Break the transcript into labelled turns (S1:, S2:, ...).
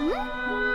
S1: Hmm?